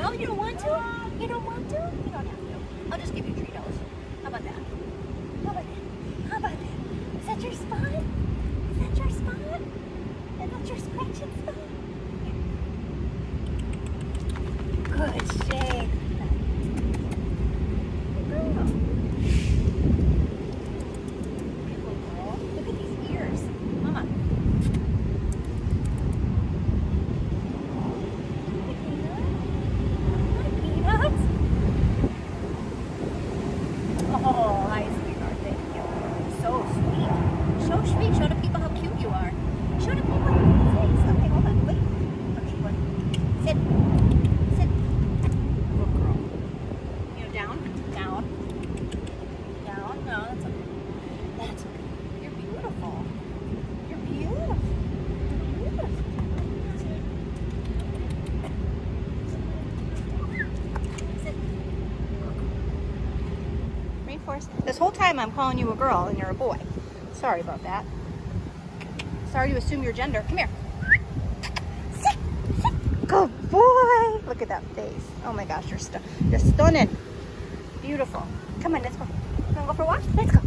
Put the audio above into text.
No, you don't want to? You don't want to? You don't have to. I'll just give you three dollars. How about that? How about that? How about that? Is that your spot? Is that your spot? Is that your scratching spot? Good shit. Rainforest. This whole time I'm calling you a girl and you're a boy. Sorry about that. Sorry to assume your gender. Come here. Sit. Sit. Good boy. Look at that face. Oh my gosh, you're you're stunning. Beautiful. Come on, let's go. You wanna go for a walk? Let's. Go.